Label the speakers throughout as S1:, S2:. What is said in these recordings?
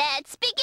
S1: Let's begin.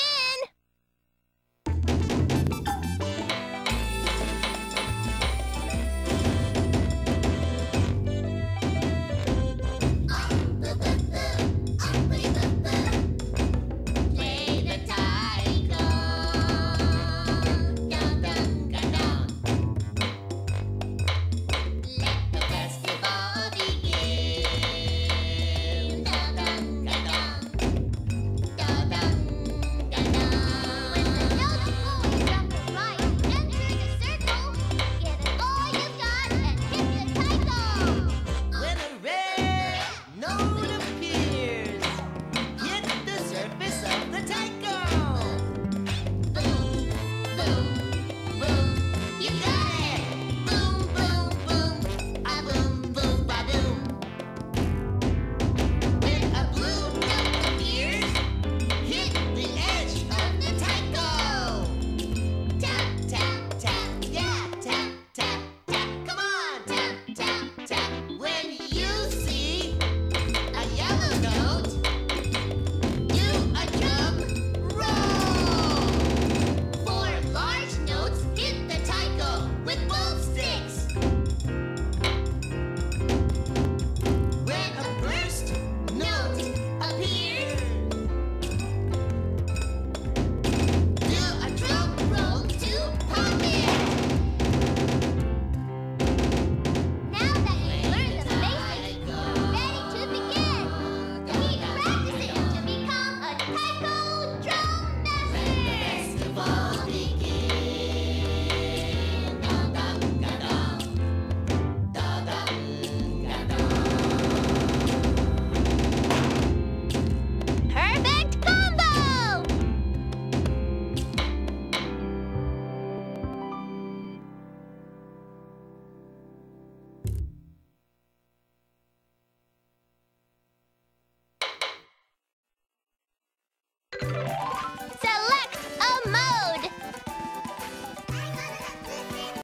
S1: Bye.